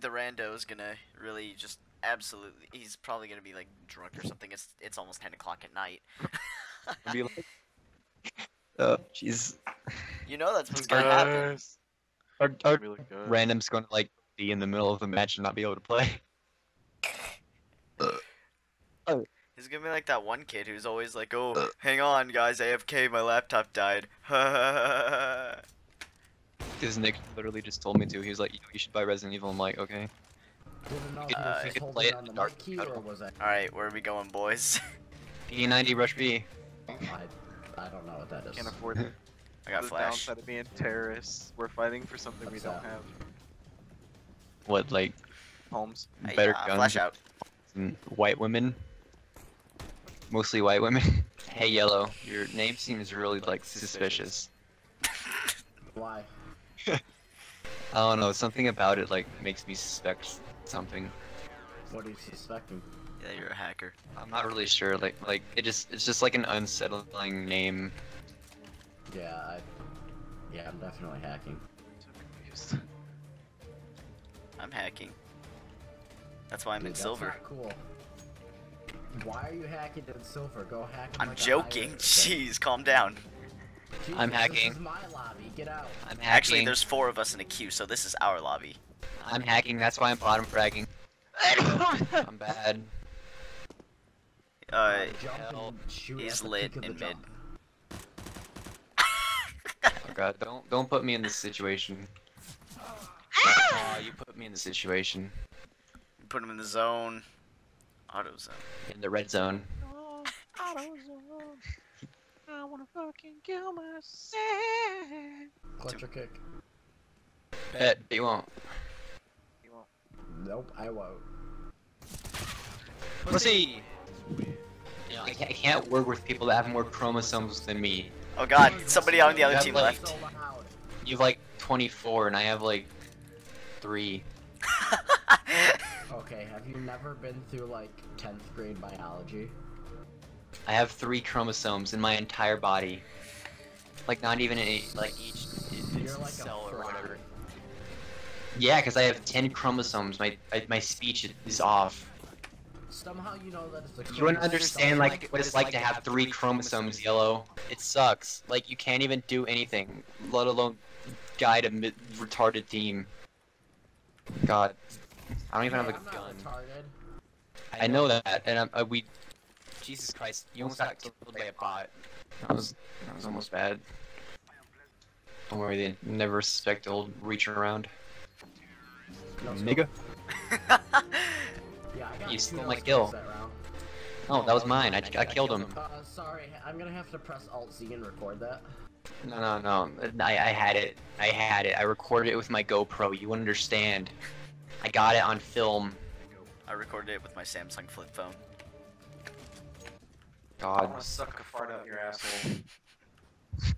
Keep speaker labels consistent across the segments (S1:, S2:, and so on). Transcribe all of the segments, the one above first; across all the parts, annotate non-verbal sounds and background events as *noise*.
S1: the rando is gonna really just absolutely. He's probably gonna be like drunk or something. It's it's almost ten o'clock at night. *laughs*
S2: Be like, *laughs* oh, jeez.
S1: you know that's what's gonna happen.
S2: Our, our
S3: really good.
S2: random's going to like be in the middle of the match and not be able to play. oh. *laughs*
S1: He's gonna be like that one kid who's always like, "Oh, uh. hang on, guys, AFK, my laptop died."
S2: Because Nick literally just told me to. He was like, you should buy Resident Evil. I'm like, okay.
S4: Didn't know
S2: could-
S4: if
S1: uh,
S4: he
S1: you
S4: was
S2: could play it
S4: on the
S2: the dark
S4: key or was I?
S1: All right, where are we going, boys? *laughs*
S2: P90 Rush B.
S4: I, I don't know what that is.
S3: Can't afford it. *laughs*
S1: I got
S3: the
S1: flash.
S3: downside of being terrorists. We're fighting for something we don't
S4: that?
S3: have.
S2: What, like,
S3: Homes.
S1: Hey,
S2: better
S1: uh,
S2: guns
S1: Flash out.
S2: than white women? Mostly white women. *laughs* hey, Yellow, your name seems really, like, suspicious.
S4: Why? *laughs*
S2: I don't know, something about it, like, makes me suspect something.
S4: What are you suspecting?
S1: Yeah, you're a hacker.
S2: I'm not really sure, like, like, it just, it's just like an unsettling name.
S4: Yeah, I. Yeah, I'm definitely hacking.
S3: So *laughs* confused.
S1: I'm hacking. That's why I'm
S4: Dude,
S1: in
S4: that's
S1: silver.
S4: not cool. Why are you hacking in silver? Go hack.
S1: I'm
S4: like
S1: joking. *laughs*
S4: higher-
S1: Jeez, calm down.
S4: Jesus,
S2: I'm hacking.
S4: This is my lobby. Get out.
S2: I'm hacking.
S1: Actually, there's four of us in a queue, so this is our lobby.
S2: I'm hacking, that's why I'm bottom fragging. *laughs* I'm bad.
S1: Uh,
S4: jump
S2: hell,
S4: and
S1: he's lit
S4: peak the
S1: in mid.
S4: jump. *laughs*
S2: Oh god, don't don't put me in this situation. Aw, you put me in the situation.
S1: put him in the zone. Auto zone.
S2: In the red zone. Auto zone.
S3: I wanna fucking kill myself.
S4: Clutch or kick?
S2: Bet, but you won't.
S3: You won't.
S4: Nope, I won't.
S2: Pussy! You know, I can't, I can't work with people that have more chromosomes than me.
S1: Oh god, somebody on the other team
S2: like-
S1: left.
S4: So.
S2: You have like 24 and I have like 3. *laughs*
S4: Okay, have you never been through like 10th grade biology?
S2: I have 3 chromosomes in my entire body. Like not even in like each
S4: like a
S2: cell or whatever. Yeah, because I have 10 chromosomes. My I, my speech is off.
S4: Somehow you know that it's a
S2: You wouldn't understand like what it's like to have three chromosomes yellow. It sucks. Like you can't even do anything, let alone guide a retarded team. God, I don't even have
S4: Hey,
S2: a
S4: I'm
S2: gun.
S4: retarded.
S2: I know that, and I'm, uh, we. Jesus Christ, you almost got killed by a bot. That was that was almost bad. Don't worry, they never suspect old reaching around.
S4: No
S2: Nigga. *laughs*
S4: Yeah,
S2: You stole my kill.
S4: that.
S2: Oh, that was mine. I, I killed him.
S4: Uh, sorry, I'm gonna have to press Alt Z and record that.
S2: No, no, no. I, I had it. I had it. I recorded it with my GoPro. You understand. I got it on film.
S1: I recorded it with my Samsung flip phone.
S3: I
S2: God.
S3: wanna suck a fart out your asshole.
S2: I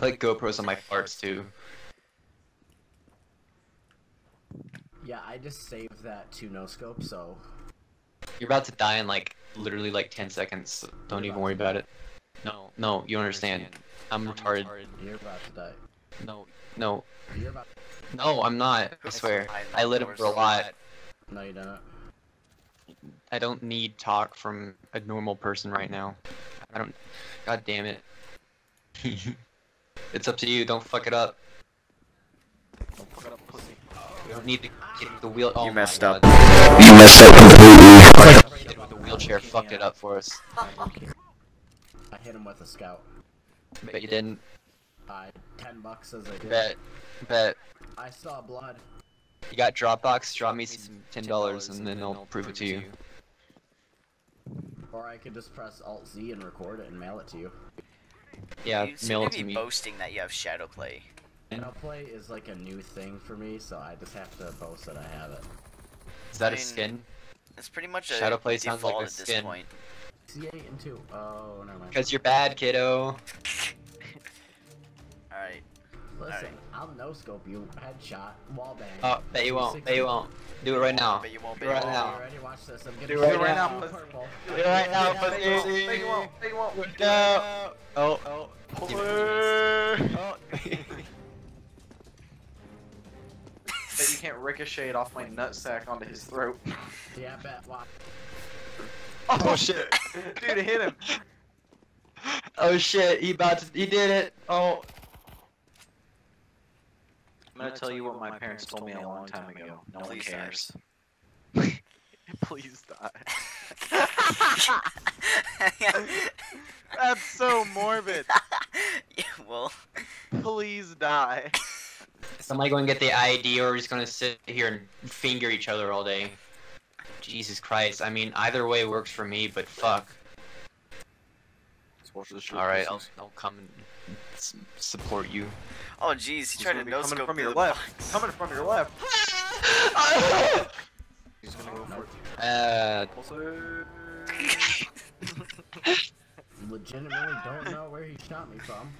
S2: *laughs* like GoPros on my farts too.
S4: Yeah, I just saved that to no scope, so
S2: You're about to die in like literally like 10 seconds. so don't even worry about it. No, no, you understand. I'm retarded.
S4: you're about to die.
S2: No, no,
S4: You're about.
S2: no, I'm not. I swear. I lit him for a lot.
S4: No, you don't.
S2: I don't need talk from a normal person right now. I don't. God damn it. *laughs* it's up to you. Don't fuck it up.
S3: Don't fuck it up, pussy.
S2: We don't need to get the wheel. Oh
S1: You
S2: my
S1: messed
S2: God.
S1: up.
S5: You messed up completely.
S2: Kid *laughs* with the wheelchair fucked it up for us.
S4: I hit him with a scout.
S2: Bet you didn't.
S4: Uh, ten bucks as I did.
S2: Bet. Bet.
S4: I saw blood.
S2: You got Dropbox? Drop me some ten dollars and then I'll prove it to you.
S4: Or I could just press Alt Z and record it and mail it to you.
S2: Yeah,
S1: you seem
S2: mail it
S1: to
S2: to
S1: be
S2: me.
S1: boasting that you have shadow play.
S4: play is like a new thing for me, so I just have to boast that I have it.
S2: Is that
S1: I
S2: a
S1: mean,
S2: skin?
S1: It's pretty much a
S2: Shadowplay sounds like
S1: default
S2: a
S1: at this
S2: skin.
S1: point.
S4: C8 and 2. Oh, never mind.
S2: Cause you're bad, kiddo. *laughs*
S1: Alright.
S4: Listen,
S1: Alright.
S4: I'll no scope you. Headshot. Wallbang.
S2: Oh, bet you won't. Bet you won't. Do it right now.
S1: But you won't
S2: Do it right
S1: able-
S2: now.
S4: You ready? Watch this. I'm gonna
S2: Do it right
S3: now,
S4: purple.
S2: Do it right now,
S4: Yeah,
S2: pussy.
S4: pussy.
S3: They won't. They won't.
S2: No. Oh, oh. Oh. *laughs*
S3: Bet you can't ricochet it off my nutsack onto his throat. *laughs*
S4: Yeah, I bet. Wow.
S3: Oh, oh shit! *laughs* Dude, it hit him.
S2: Oh shit, he about to, he did it. Oh.
S3: I'm gonna tell you what my parents told me a long time ago. No one cares. *laughs* Please die. *laughs* That's so morbid. *laughs*
S1: yeah, well,
S3: Please die.
S2: Somebody go and get the ID or we're just gonna sit here and finger each other all day. Jesus Christ, I mean, either way works for me, but fuck. Alright, I'll, I'll come and s- support you.
S1: oh jeez, he
S3: He's
S1: tried
S3: gonna
S1: to
S3: be
S1: no
S3: coming
S1: scope
S3: from your left.
S1: box.
S3: Coming from your left. *laughs* He's gonna go for
S2: Uh,
S3: it. *laughs*
S4: Legitimately don't know where he shot me from.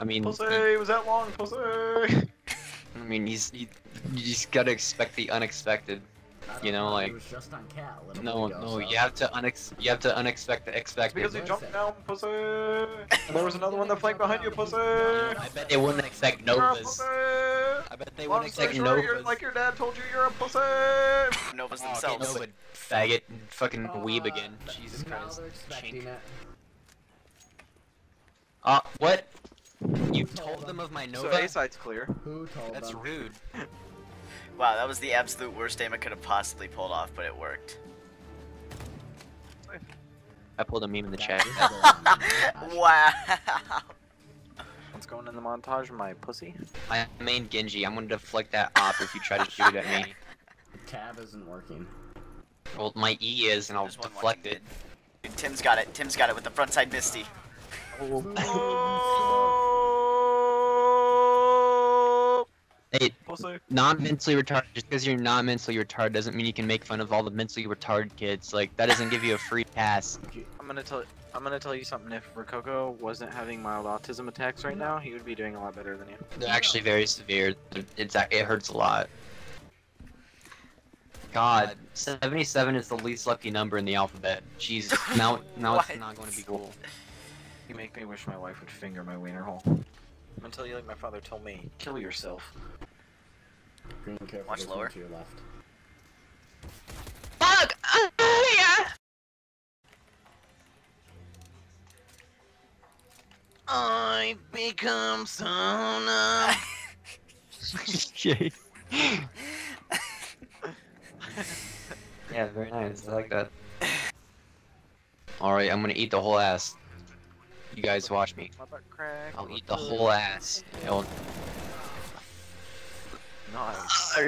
S2: I mean,
S3: Pussy,
S2: he-
S3: was that long? Pussy.
S2: I mean, he's, he, you just gotta expect the unexpected.
S4: I don't
S2: You know,
S4: He
S2: like-
S4: just on cat a little
S2: No,
S4: ago,
S2: no,
S4: so-
S2: you have to unex, you have to unexpect the expected.
S3: Because he jumped down, pussy. And *laughs* there was another one that flanked behind you, pussy.
S2: I bet they wouldn't expect Novas. I bet they wouldn't
S3: story
S2: expect
S3: short, you're-
S2: Novas.
S3: like your dad told you, you're a pussy. *laughs*
S1: Novas
S2: Oh, okay,
S1: themselves.
S2: Nova, faggot, and fucking
S4: Uh,
S2: weeb again. Jesus Christ. Chink.
S4: it.
S2: Uh, what? You
S4: Told
S2: told
S4: them.
S2: them of my
S3: So
S2: Nova?
S3: A side's clear.
S4: Who told
S2: That's
S4: them?
S2: rude. *laughs*
S1: Wow, that was the absolute worst aim I could have possibly pulled off, but it worked.
S2: I pulled a meme in the chat. *laughs*
S1: wow.
S3: What's going in the montage, my pussy?
S2: I main Genji. I'm gonna deflect that op if you try to shoot it at me.
S4: The tab isn't working.
S2: Well, my E is, and I'll
S1: There's
S2: deflect it.
S1: Dude, Tim's got it. Tim's got it with the frontside Misty.
S3: Oh, *laughs*
S2: Hey,
S3: pussy.
S2: not mentally retarded. Just because you're not mentally retarded doesn't mean you can make fun of all the mentally retarded kids. Like that doesn't give you a free pass.
S3: I'm gonna tell. I'm gonna tell you something. If Ricocco wasn't having mild autism attacks right now, he would be doing a lot better than you.
S2: They're actually very severe. It's it hurts a lot. God, 77 is the least lucky number in the alphabet. Jesus, *laughs* now now it's not going to be cool.
S3: You make me wish my wife would finger my wiener hole. I'm gonna tell you like my father told me. Kill yourself.
S4: Green careful.
S1: Watch
S4: there's one
S1: lower.
S4: To your left.
S2: Fuck! *laughs* yeah.
S3: I become so numb. *laughs*
S2: Jay. yeah, very nice. I like that. Alright, I'm gonna eat the whole ass. You guys watch me.
S3: My butt crack.
S2: I'll eat the whole ass. It'll-
S3: Nice.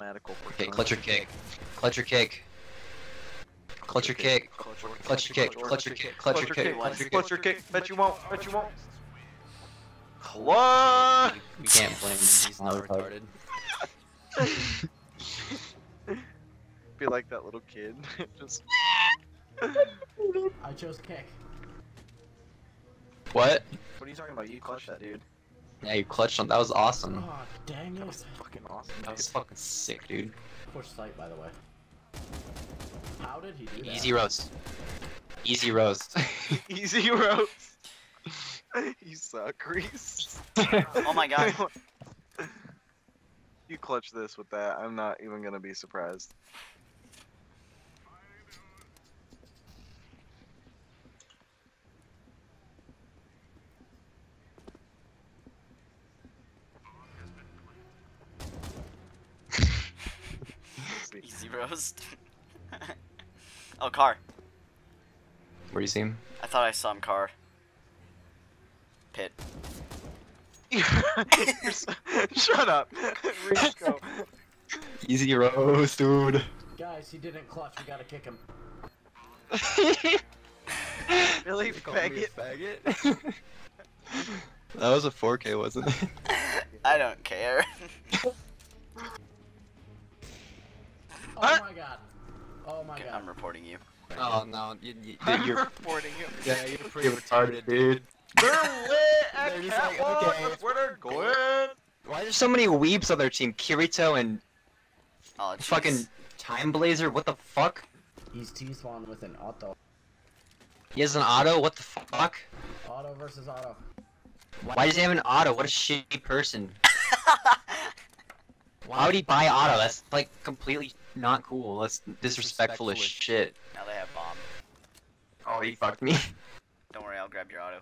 S3: Medical.
S2: Okay, clutch your kick. Clutch your kick. Clutch your kick. Clutch your kick. Clutch your kick. Clutch your kick. Clutch your
S3: Clutch
S2: kick.
S3: your kick. Bet you won't. Bet you won't. What?
S2: We can't blame him. He's not retarded. *laughs*
S3: Be like that little kid. *laughs* Just.
S4: I chose kick.
S2: What?
S3: What are you talking about? You clutched that, dude.
S2: Yeah, you clutched on. That was awesome.
S4: Oh, dang
S3: That was fucking awesome.
S2: That was fucking sick, dude.
S4: Push site, by the way. How did he do that?
S2: Easy roast. Easy roast. *laughs*
S3: Easy roast. *laughs* you suck, Reese. *laughs*
S1: Oh my god.
S3: you clutch this with that. I'm not even gonna be surprised.
S1: Easy roast. *laughs* oh, car.
S2: Where do you see him?
S1: I thought I saw him car. Pit.
S3: You're *laughs* Shut up. Reese. *laughs*
S2: Easy roast, dude.
S4: Guys, he didn't clutch. We gotta kick him.
S3: Really, faggot?
S2: faggot? that was a 4K, wasn't it?
S1: I don't care.
S4: Oh
S3: What?
S4: my god. Oh my
S1: Okay,
S4: god.
S1: I'm reporting you.
S2: Oh no, you, you, *laughs*
S3: I'm
S2: you're
S3: reporting him. *laughs*
S2: yeah, you're pretty retarded, dude.
S3: They're lit at
S2: They're just like, okay.
S3: That's where they're going.
S2: Why are there so many weeps on their team? Kirito and
S1: Oh, jeez.
S2: fucking Time Blazer. What the fuck?
S4: He's T-Swan with an auto.
S2: He has an auto. What the fuck?
S4: Auto versus auto.
S2: Why does he have an auto? What a shitty person. *laughs* Why would he buy auto? That's like completely not cool. That's disrespectful as shit.
S1: now they have bomb.
S2: Oh, he fucked me. *laughs*
S1: Don't worry, I'll grab your auto.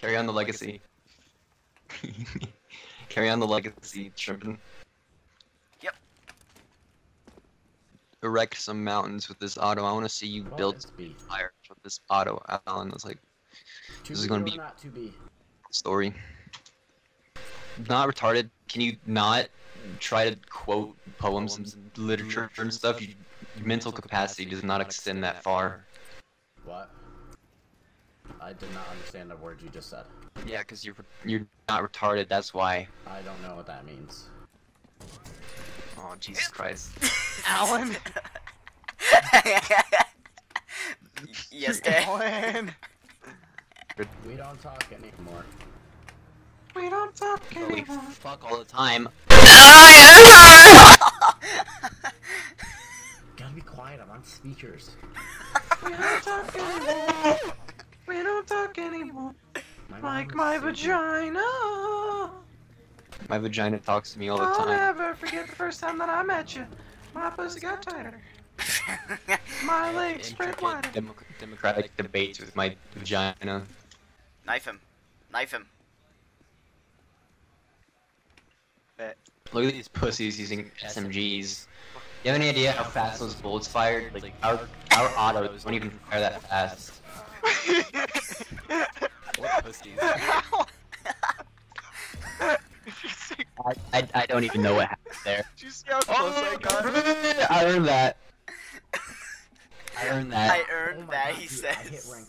S2: Carry on the legacy. *laughs* Carry on the legacy, Shrimpin.
S1: Yep.
S2: Erect some mountains with this auto. I want to see you
S4: Well,
S2: build
S4: it's B.
S2: fire with this auto. Alan was like,
S4: To
S2: This is gonna be-
S4: not to be.
S2: story. Not retarded. Can you not try to quote poems and literature and stuff? You, your mental capacity does not extend that far.
S4: What? I did not understand the word you just said.
S2: Yeah, because you're you're not retarded. That's why.
S4: I don't know what that means.
S2: Oh Jesus Christ. *laughs*
S3: Alan. *laughs*
S1: yes, *laughs* Dad.
S3: Alan.
S4: We don't talk anymore.
S3: We don't talk
S2: Holy fuck all the time.
S4: Gotta be quiet, I'm on speakers.
S3: We don't talk anymore. We don't talk anymore.
S4: My
S3: Like my
S4: sleeping.
S3: vagina.
S2: My vagina talks to me all the
S3: I'll
S2: time.
S3: never forget the first time that I met you. My pussy got tighter. My *laughs* legs spread wider.
S2: demo- democratic debates with my vagina.
S1: Knife him. Knife him.
S2: Look at these pussies using SMGs. You have any idea how fast those bullets fired? Like our our autos don't even fire that fast. What pussies? I, I, I don't even know what happened there.
S3: Did you see how close oh, I got?
S2: I earned that. I earned that.
S1: I
S4: Oh
S1: earned
S4: my
S1: that,
S4: God,
S1: he
S4: dude, I hit
S1: says.
S4: rank